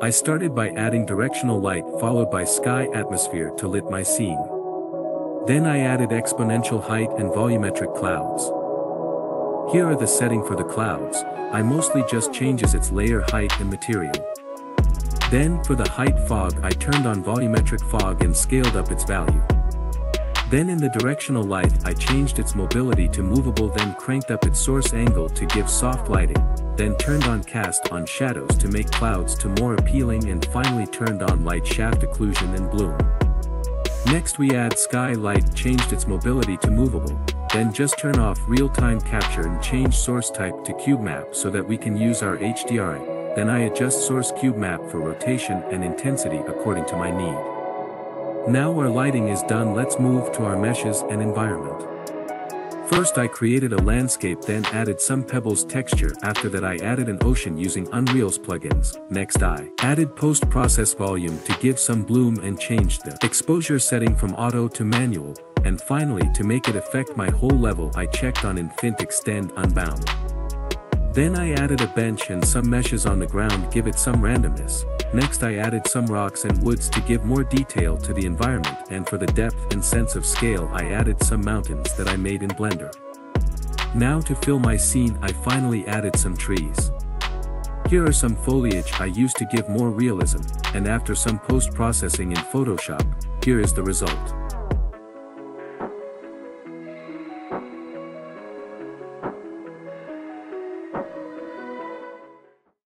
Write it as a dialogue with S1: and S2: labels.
S1: I started by adding directional light followed by sky atmosphere to lit my scene. Then I added exponential height and volumetric clouds. Here are the setting for the clouds, I mostly just changes its layer height and material. Then, for the height fog I turned on volumetric fog and scaled up its value. Then in the directional light I changed its mobility to movable then cranked up its source angle to give soft lighting, then turned on cast on shadows to make clouds to more appealing and finally turned on light shaft occlusion and bloom. Next we add sky light changed its mobility to movable, then just turn off real-time capture and change source type to cube map so that we can use our HDRI, then I adjust source cube map for rotation and intensity according to my need. Now our lighting is done let's move to our meshes and environment. First I created a landscape then added some pebbles texture after that I added an ocean using Unreal's plugins, next I added post-process volume to give some bloom and changed the exposure setting from auto to manual, and finally to make it affect my whole level I checked on Infinite Extent Unbound. Then I added a bench and some meshes on the ground give it some randomness, Next I added some rocks and woods to give more detail to the environment and for the depth and sense of scale I added some mountains that I made in Blender. Now to fill my scene I finally added some trees. Here are some foliage I used to give more realism, and after some post-processing in Photoshop, here is the result.